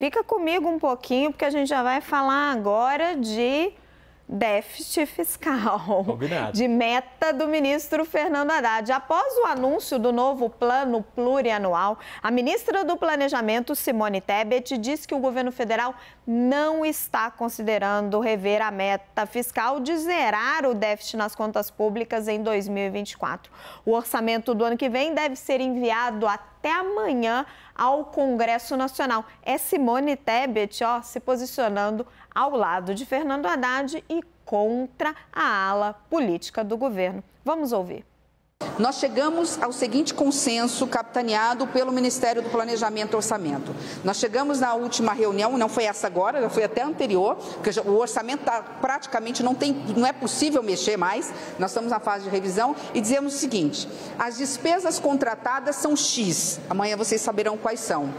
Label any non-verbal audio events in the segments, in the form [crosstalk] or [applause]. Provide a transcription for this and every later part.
Fica comigo um pouquinho, porque a gente já vai falar agora de déficit fiscal, Combinado. de meta do ministro Fernando Haddad. Após o anúncio do novo plano plurianual, a ministra do Planejamento, Simone Tebet, disse que o governo federal não está considerando rever a meta fiscal de zerar o déficit nas contas públicas em 2024. O orçamento do ano que vem deve ser enviado até amanhã ao Congresso Nacional. É Simone Tebet, ó, se posicionando ao lado de Fernando Haddad e contra a ala política do governo. Vamos ouvir. Nós chegamos ao seguinte consenso capitaneado pelo Ministério do Planejamento e Orçamento. Nós chegamos na última reunião, não foi essa agora, foi até anterior, porque o orçamento tá, praticamente não, tem, não é possível mexer mais, nós estamos na fase de revisão, e dizemos o seguinte: as despesas contratadas são X, amanhã vocês saberão quais são.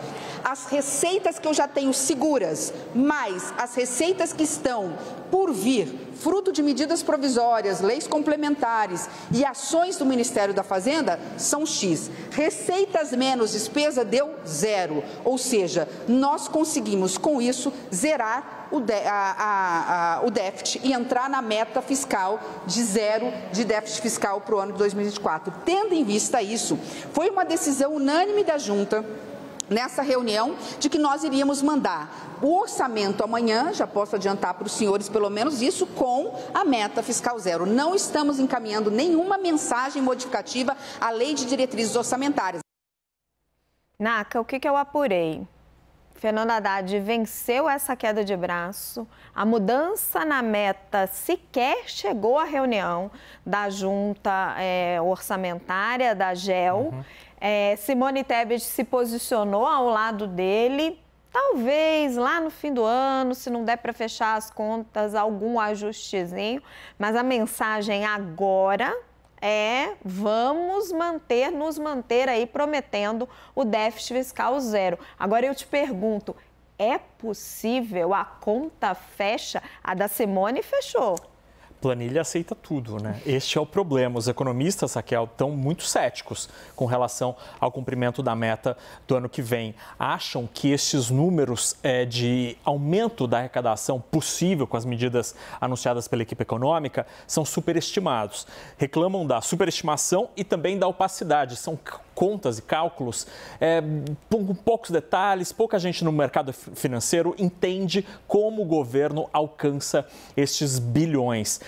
As receitas que eu já tenho seguras, mais as receitas que estão por vir, fruto de medidas provisórias, leis complementares e ações do Ministério da Fazenda, são X. Receitas menos despesa deu zero. Ou seja, nós conseguimos com isso zerar o, de, a, a, a, o déficit e entrar na meta fiscal de zero de déficit fiscal para o ano de 2024. Tendo em vista isso, foi uma decisão unânime da Junta nessa reunião de que nós iríamos mandar o orçamento amanhã, já posso adiantar para os senhores pelo menos isso, com a meta fiscal zero. Não estamos encaminhando nenhuma mensagem modificativa à lei de diretrizes orçamentárias. Naca, o que, que eu apurei? Fernando Haddad venceu essa queda de braço. A mudança na meta sequer chegou à reunião da junta é, orçamentária, da GEL. Uhum. É, Simone Tebet se posicionou ao lado dele. Talvez lá no fim do ano, se não der para fechar as contas, algum ajustezinho. Mas a mensagem agora é vamos manter, nos manter aí prometendo o déficit fiscal zero. Agora eu te pergunto, é possível a conta fecha? A da Simone fechou planilha aceita tudo, né? Este é o problema. Os economistas, Raquel, estão muito céticos com relação ao cumprimento da meta do ano que vem. Acham que estes números é, de aumento da arrecadação possível com as medidas anunciadas pela equipe econômica são superestimados. Reclamam da superestimação e também da opacidade. São contas e cálculos é, com poucos detalhes, pouca gente no mercado financeiro entende como o governo alcança estes bilhões.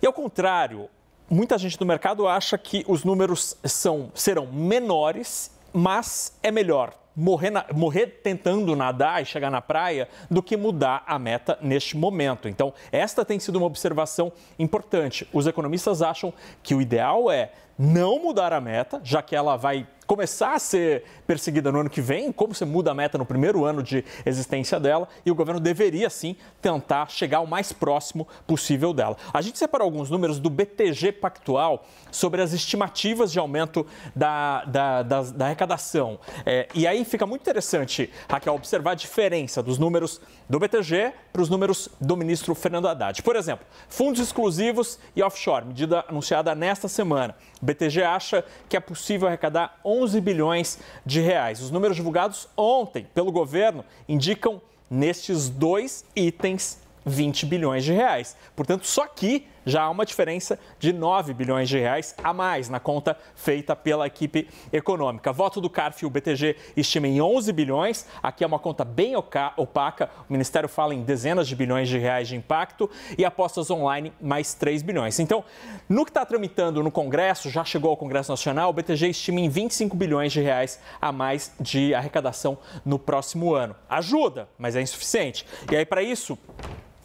E ao contrário, muita gente do mercado acha que os números são, serão menores, mas é melhor morrer, na, morrer tentando nadar e chegar na praia do que mudar a meta neste momento. Então, esta tem sido uma observação importante. Os economistas acham que o ideal é não mudar a meta, já que ela vai começar a ser perseguida no ano que vem, como você muda a meta no primeiro ano de existência dela, e o governo deveria sim tentar chegar o mais próximo possível dela. A gente separou alguns números do BTG Pactual sobre as estimativas de aumento da, da, da, da arrecadação. É, e aí fica muito interessante, Raquel, observar a diferença dos números do BTG para os números do ministro Fernando Haddad. Por exemplo, fundos exclusivos e offshore, medida anunciada nesta semana. O BTG acha que é possível arrecadar 11 bilhões de reais. Os números divulgados ontem pelo governo indicam nestes dois itens 20 bilhões de reais. Portanto, só aqui já há uma diferença de 9 bilhões de reais a mais na conta feita pela equipe econômica. Voto do CARF e o BTG estima em 11 bilhões. Aqui é uma conta bem opaca. O Ministério fala em dezenas de bilhões de reais de impacto e apostas online mais 3 bilhões. Então, no que está tramitando no Congresso, já chegou ao Congresso Nacional, o BTG estima em 25 bilhões de reais a mais de arrecadação no próximo ano. Ajuda, mas é insuficiente. E aí, para isso,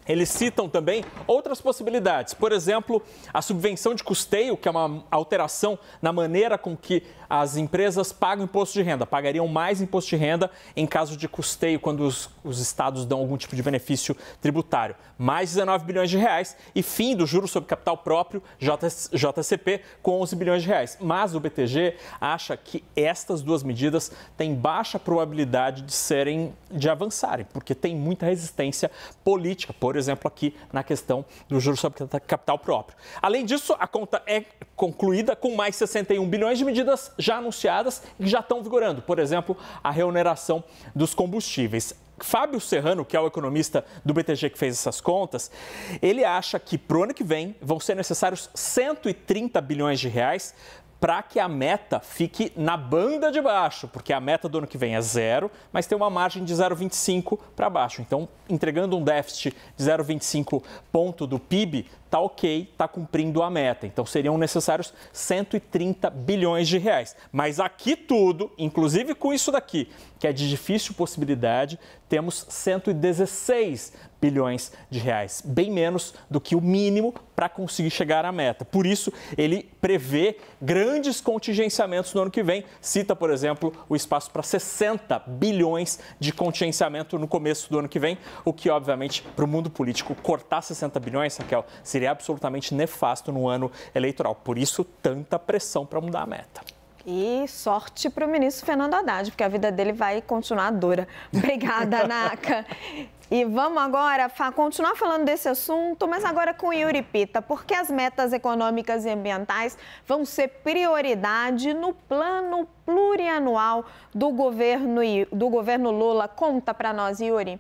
eles citam também outras possibilidades, por exemplo, a subvenção de custeio, que é uma alteração na maneira com que as empresas pagam imposto de renda, pagariam mais imposto de renda em caso de custeio, quando os, os estados dão algum tipo de benefício tributário. Mais 19 bilhões de reais e fim do juro sobre capital próprio, JCP, com 11 bilhões de reais. Mas o BTG acha que estas duas medidas têm baixa probabilidade de serem, de avançarem, porque tem muita resistência política, por exemplo, aqui na questão do juro sobre capital próprio. Além disso, a conta é concluída com mais 61 bilhões de medidas já anunciadas e já estão vigorando. Por exemplo, a reoneração dos combustíveis. Fábio Serrano, que é o economista do BTG que fez essas contas, ele acha que para o ano que vem vão ser necessários 130 bilhões de reais para que a meta fique na banda de baixo, porque a meta do ano que vem é zero, mas tem uma margem de 0,25 para baixo. Então, entregando um déficit de 0,25 ponto do PIB, tá ok, tá cumprindo a meta. Então seriam necessários 130 bilhões de reais. Mas aqui tudo, inclusive com isso daqui, que é de difícil possibilidade, temos 116 bilhões de reais, bem menos do que o mínimo para conseguir chegar à meta. Por isso, ele prevê grandes contingenciamentos no ano que vem. Cita, por exemplo, o espaço para 60 bilhões de contingenciamento no começo do ano que vem, o que, obviamente, para o mundo político, cortar 60 bilhões, Raquel, seria absolutamente nefasto no ano eleitoral. Por isso, tanta pressão para mudar a meta. E sorte para o ministro Fernando Haddad, porque a vida dele vai continuar dura. Obrigada, [laughs] Naka. E vamos agora continuar falando desse assunto, mas agora com Yuri Pita, porque as metas econômicas e ambientais vão ser prioridade no plano plurianual do governo, do governo Lula. Conta para nós, Yuri.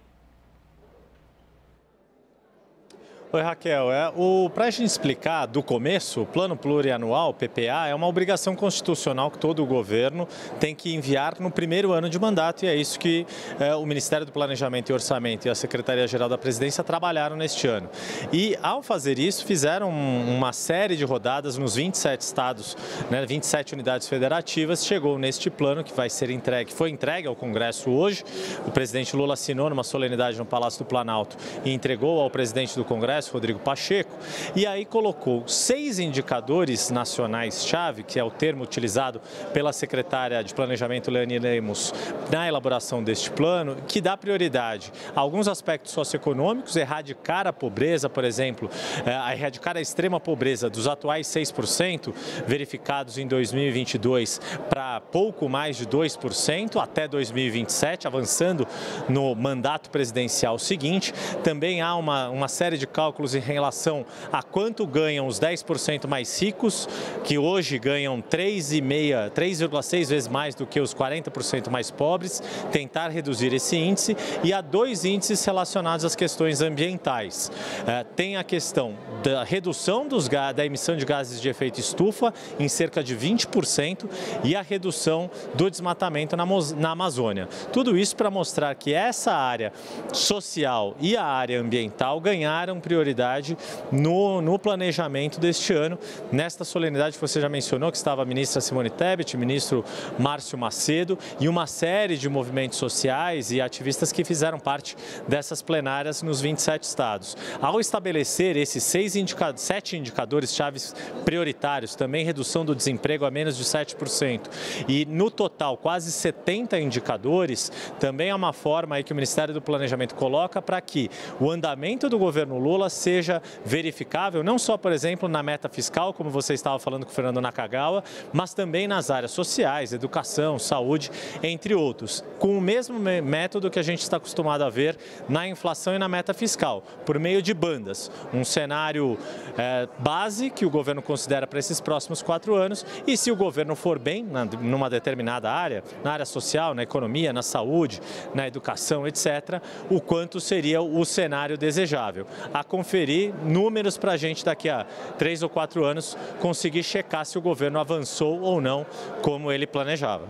Oi, Raquel. É, para a gente explicar do começo, o Plano Plurianual, PPA, é uma obrigação constitucional que todo o governo tem que enviar no primeiro ano de mandato e é isso que é, o Ministério do Planejamento e Orçamento e a Secretaria-Geral da Presidência trabalharam neste ano. E, ao fazer isso, fizeram uma série de rodadas nos 27 estados, né, 27 unidades federativas, chegou neste plano que vai ser entregue, foi entregue ao Congresso hoje. O presidente Lula assinou numa solenidade no Palácio do Planalto e entregou ao presidente do Congresso Congresso, Rodrigo Pacheco, e aí colocou seis indicadores nacionais-chave, que é o termo utilizado pela secretária de Planejamento, Leane Lemos, na elaboração deste plano, que dá prioridade a alguns aspectos socioeconômicos, erradicar a pobreza, por exemplo, é, erradicar a extrema pobreza dos atuais 6%, verificados em 2022, para pouco mais de 2% até 2027, avançando no mandato presidencial seguinte. Também há uma, uma série de cálculos cálculos em relação a quanto ganham os 10% mais ricos, que hoje ganham 3,5, 3,6 vezes mais do que os 40% mais pobres, tentar reduzir esse índice e há dois índices relacionados às questões ambientais. É, tem a questão da redução dos, da emissão de gases de efeito estufa em cerca de 20% e a redução do desmatamento na, na Amazônia. Tudo isso para mostrar que essa área social e a área ambiental ganharam prioridade prioridade no, no planejamento deste ano. Nesta solenidade que você já mencionou, que estava a ministra Simone Tebet, ministro Márcio Macedo e uma série de movimentos sociais e ativistas que fizeram parte dessas plenárias nos 27 estados. Ao estabelecer esses seis indica sete indicadores chaves prioritários, também redução do desemprego a menos de 7%, e no total quase 70 indicadores, também é uma forma aí que o Ministério do Planejamento coloca para que o andamento do governo Lula seja verificável, não só, por exemplo, na meta fiscal, como você estava falando com o Fernando Nakagawa, mas também nas áreas sociais, educação, saúde, entre outros, com o mesmo método que a gente está acostumado a ver na inflação e na meta fiscal, por meio de bandas. Um cenário é, base que o governo considera para esses próximos quatro anos e se o governo for bem na, numa determinada área, na área social, na economia, na saúde, na educação, etc., o quanto seria o cenário desejável. A conferir números para a gente daqui a três ou quatro anos conseguir checar se o governo avançou ou não como ele planejava.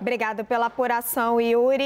Obrigada pela apuração, Yuri.